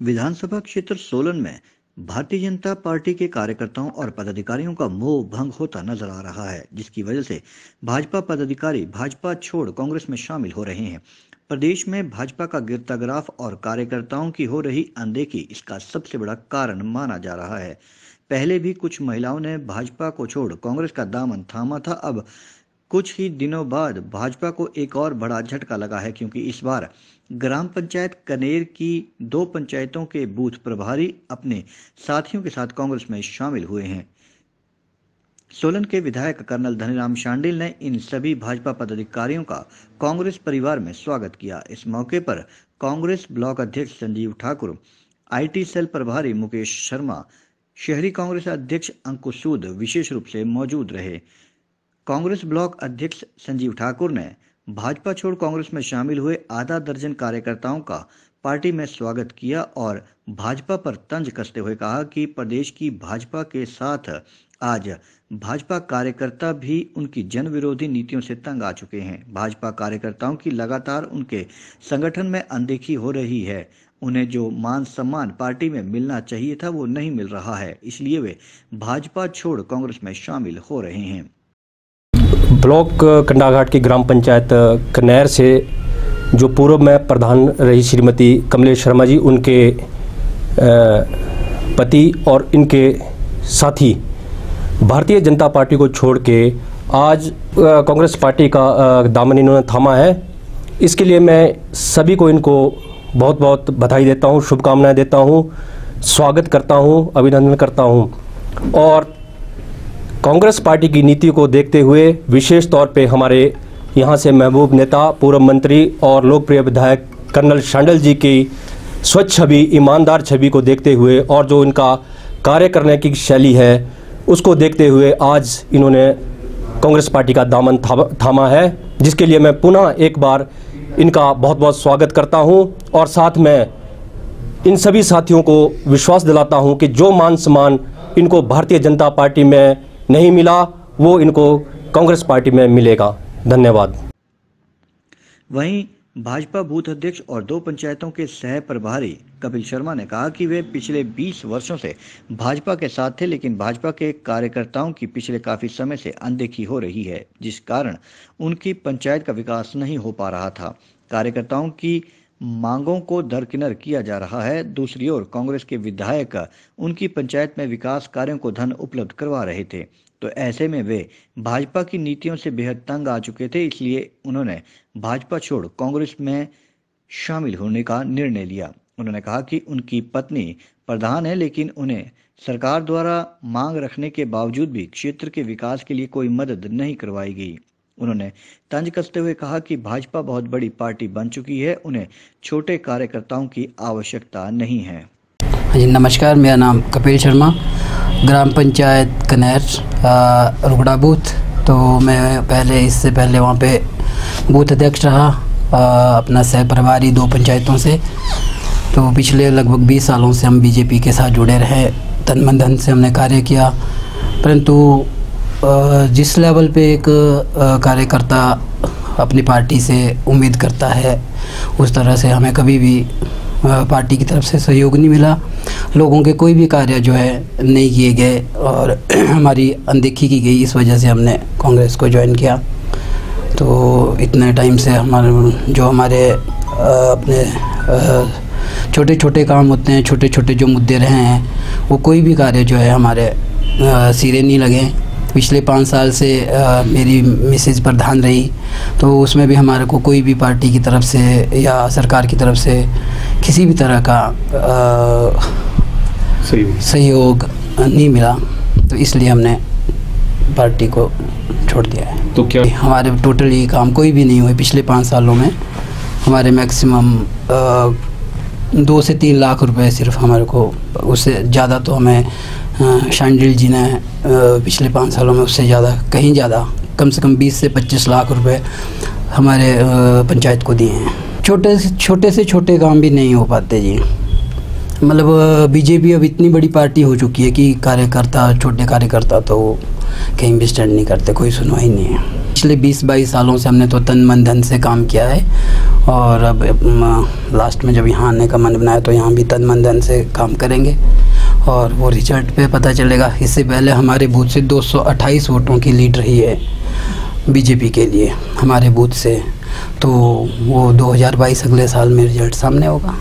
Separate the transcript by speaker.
Speaker 1: विधानसभा क्षेत्र सोलन में भारतीय जनता पार्टी के कार्यकर्ताओं और पदाधिकारियों का मोह भंग होता नज़र आ रहा है, जिसकी वजह से भाजपा पदाधिकारी भाजपा छोड़ कांग्रेस में शामिल हो रहे हैं। प्रदेश में भाजपा का गिरता ग्राफ और कार्यकर्ताओं की हो रही अनदेखी इसका सबसे बड़ा कारण माना जा रहा है। पहले भी कुछ महिलाओं ने भाजपा को छोड़ कांग्रेस का दामन थामा था, अब कुछ ही दिनों बाद भाजपा को एक और बड़ा झटका लगा है, क्योंकि इस बार ग्राम पंचायत कनेर की दो पंचायतों के बूथ प्रभारी अपने साथियों के साथ कांग्रेस में शामिल हुए हैं। सोलन के विधायक कर्नल धनीराम शांडिल ने इन सभी भाजपा पदाधिकारियों का कांग्रेस परिवार में स्वागत किया। इस मौके पर कांग्रेस ब्लॉक अध्यक्ष संजीव ठाकुर, आईटी सेल प्रभारी मुकेश शर्मा, शहरी कांग्रेस अध्यक्ष अंकुश सूद विशेष रूप से मौजूद रहे। कांग्रेस ब्लॉक अध्यक्ष संजीव ठाकुर ने भाजपा छोड़ कांग्रेस में शामिल हुए आधा दर्जन कार्यकर्ताओं का पार्टी में स्वागत किया और भाजपा पर तंज कसते हुए कहा कि प्रदेश की भाजपा के साथ आज भाजपा कार्यकर्ता भी उनकी जन विरोधी नीतियों से तंग आ चुके हैं। भाजपा कार्यकर्ताओं की लगातार उनके संगठन में अनदेखी हो रही है। उन्हें जो मान सम्मान पार्टी में मिलना चाहिए था वो नहीं मिल रहा है, इसलिए वे भाजपा छोड़ कांग्रेस में शामिल हो रहे हैं।
Speaker 2: ब्लॉक कंडाघाट की ग्राम पंचायत कनैर से, जो पूर्व में प्रधान रही श्रीमती कमलेश शर्मा जी, उनके पति और इनके साथी, भारतीय जनता पार्टी को छोड़ के आज कांग्रेस पार्टी का दामन इन्होंने थामा है। इसके लिए मैं सभी को इनको बहुत बहुत बधाई देता हूँ, शुभकामनाएँ देता हूँ, स्वागत करता हूँ, अभिनंदन करता हूँ। और कांग्रेस पार्टी की नीति को देखते हुए विशेष तौर पे हमारे यहाँ से महबूब नेता, पूर्व मंत्री और लोकप्रिय विधायक कर्नल शांडल जी की स्वच्छ छवि, ईमानदार छवि को देखते हुए और जो इनका कार्य करने की शैली है, उसको देखते हुए आज इन्होंने कांग्रेस पार्टी का दामन थामा है, जिसके लिए मैं पुनः एक बार इनका बहुत बहुत स्वागत करता हूँ और साथ में इन सभी साथियों को विश्वास दिलाता हूँ कि जो मान सम्मान इनको भारतीय जनता पार्टी में नहीं मिला, वो इनको कांग्रेस पार्टी में मिलेगा। धन्यवाद।
Speaker 1: वहीं भाजपा बूथ अध्यक्ष और दो पंचायतों के सह प्रभारी कपिल शर्मा ने कहा कि वे पिछले 20 वर्षों से भाजपा के साथ थे, लेकिन भाजपा के कार्यकर्ताओं की पिछले काफ़ी समय से अनदेखी हो रही है, जिस कारण उनकी पंचायत का विकास नहीं हो पा रहा था। कार्यकर्ताओं की मांगों को दरकिनार किया जा रहा है। दूसरी ओर, कांग्रेस के विधायक उनकी पंचायत में विकास कार्यों को धन उपलब्ध करवा रहे थे। तो ऐसे में वे भाजपा की नीतियों से बेहद तंग आ चुके थे, इसलिए उन्होंने भाजपा छोड़ कांग्रेस में शामिल होने का निर्णय लिया। उन्होंने कहा कि उनकी पत्नी प्रधान है, लेकिन उन्हें सरकार द्वारा मांग रखने के बावजूद भी क्षेत्र के विकास के लिए कोई मदद नहीं करवाई गई। उन्होंने तंज कसते हुए कहा कि भाजपा बहुत बड़ी पार्टी बन चुकी है उन्हें छोटे कार्यकर्ताओं की आवश्यकता नहीं है।
Speaker 3: हाँ जी नमस्कार मेरा नाम कपिल शर्मा ग्राम पंचायत कनैर रुगड़ा बूथ। तो मैं पहले इससे पहले वहाँ पे बूथ अध्यक्ष रहा आ, अपना सह प्रभारी दो पंचायतों से। तो पिछले लगभग 20 सालों से हम बीजेपी के साथ जुड़े रहे तन मन धन से हमने कार्य किया परंतु जिस लेवल पे एक कार्यकर्ता अपनी पार्टी से उम्मीद करता है, उस तरह से हमें कभी भी पार्टी की तरफ़ से सहयोग नहीं मिला। लोगों के कोई भी कार्य जो है नहीं किए गए और हमारी अनदेखी की गई, इस वजह से हमने कांग्रेस को ज्वाइन किया। तो इतने टाइम से हमारे, जो हमारे अपने छोटे छोटे काम होते हैं छोटे छोटे जो मुद्दे रहे हैं, वो कोई भी कार्य जो है हमारे सिरे नहीं लगे। पिछले पाँच साल से आ, मेरी मिसेज प्रधान रही। तो उसमें भी हमारे को कोई भी पार्टी की तरफ़ से या सरकार की तरफ़ से किसी भी तरह का सहयोग नहीं मिला। तो इसलिए हमने पार्टी को छोड़ दिया है।
Speaker 2: तो क्या
Speaker 3: हमारे टोटली काम कोई भी नहीं हुए पिछले पाँच सालों में। हमारे मैक्सिमम दो से तीन लाख रुपए सिर्फ़ हमारे को उससे ज़्यादा तो हमें शांडिल जी ने पिछले पाँच सालों में उससे ज़्यादा, कहीं ज़्यादा, कम से कम 20 से 25 लाख रुपए हमारे पंचायत को दिए हैं। छोटे से छोटे से छोटे काम भी नहीं हो पाते जी। मतलब बीजेपी अब इतनी बड़ी पार्टी हो चुकी है कि कार्यकर्ता, छोटे कार्यकर्ता तो कहीं भी स्टैंड नहीं करते, कोई सुनवाई नहीं है। पिछले 20-22 सालों से हमने तो तन मन धन से काम किया है और अब लास्ट में जब यहाँ आने का मन बनाया तो यहाँ भी तन मन धन से काम करेंगे। और वो रिज़ल्ट पे पता चलेगा। इससे पहले हमारे बूथ से 228 वोटों की लीड रही है बीजेपी के लिए, हमारे बूथ से। तो वो 2022 अगले साल में रिज़ल्ट सामने होगा।